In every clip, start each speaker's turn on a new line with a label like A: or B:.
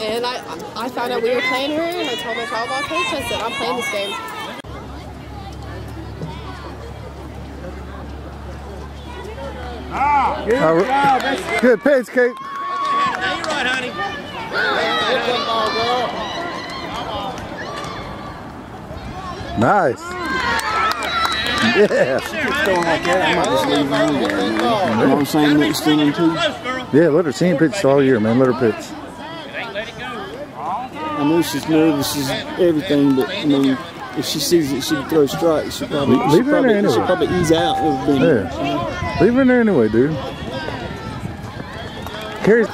A: And I, I found out we were playing her, and I told my volleyball coach, I said, I'm playing this game.
B: Uh, good pitch, Kate.
C: Now you're right, honey.
B: Nice. Yeah.
D: Throwing like that, I might just leave her in there. man. You know what I'm saying? Next thing too.
C: Close, girl.
B: Yeah, let her see him pitch all year, man. Let her pitch.
D: I know she's nervous as everything, but I mean, if she sees it, she can throw strikes. She probably,
B: Leave
D: she
B: her in there
D: probably, she
B: anyway.
D: probably ease out with being.
B: Yeah. Leave her in there anyway, dude. Carry.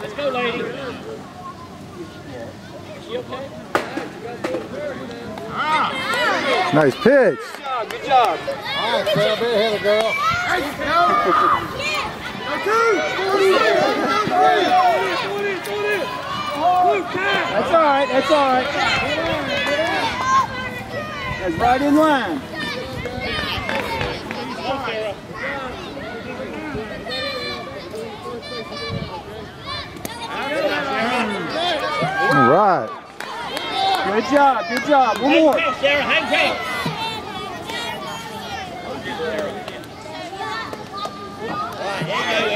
C: Let's go, lady.
B: Nice pitch.
C: Good job.
D: That's all right. That's all right. That's right in line.
B: All right.
D: Good job. Good job. One more.
C: Sarah. Hang tight.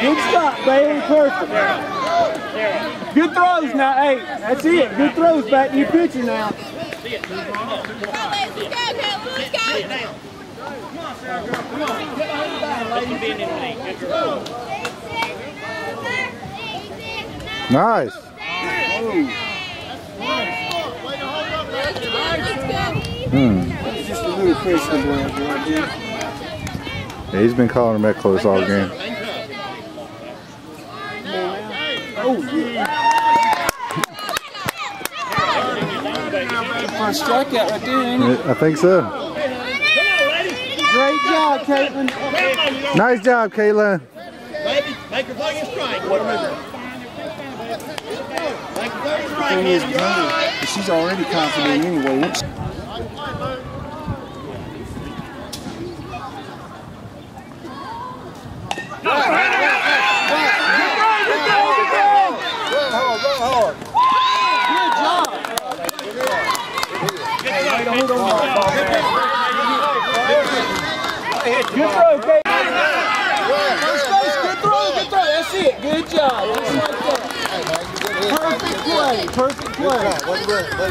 D: Good stop, baby. Perfect. Good throws now. Hey, that's it. Good throws back to your pitcher now.
C: Let them be in the lead. Good girl.
B: Nice. Hmm.
D: Just a little freshman boy.
B: Yeah, he's been calling him that close all game.
D: Oh, yeah. First strikeout right there.
B: I think so.
D: Great job, Katelyn.
B: Nice job, Kayla.
C: Baby, make her play a strike. Make her play a strike.
D: Thing is, She's already confident anyway. Once Good throw, Kate. First base, good throw, good throw. That's it. Good job. Perfect play. Perfect play.